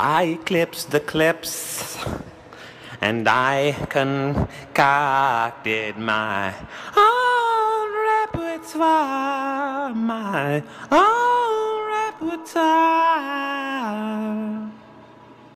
I eclipse the clips and I concocted my own repertoire, my own repertoire.